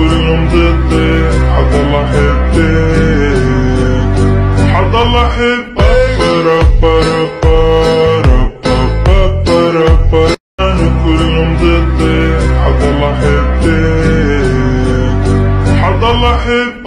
كل يوم ضدك حضل احبك حضل احبك برا برا برا برا أنا كل يوم ضدك حضل احبك حضل احبك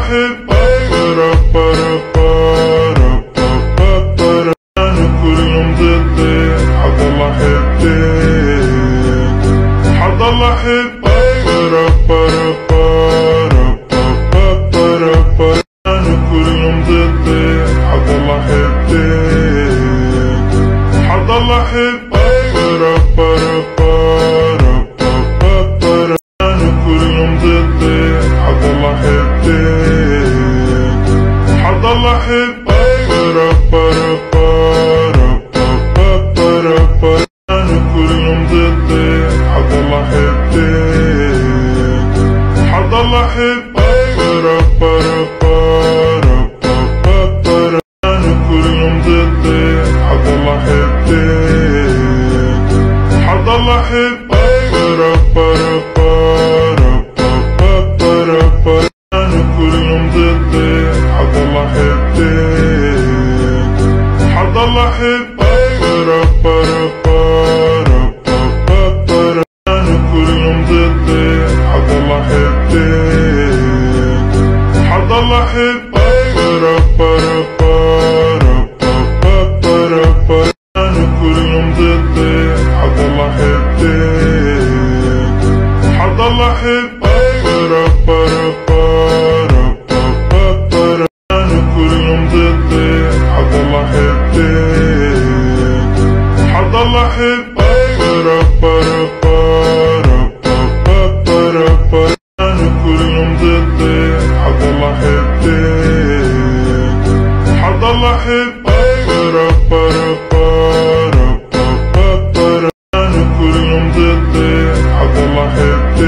برا أنا كل حضل احبك حضل احبك حضل احبك حضل احبك حضل احبك ضدك حضل احبك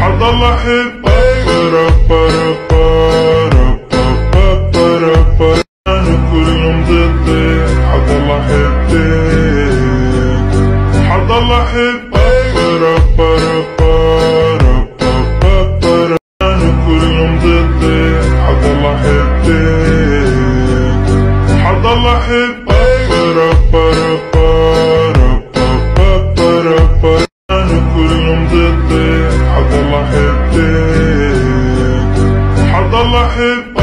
حضل احبك احبك حضل احبك برا برا برا أنا كل يوم ضدك حضل احبك حضل احبك برا برا برا برا أنا كل يوم ضدك حضل احبك حضل احبك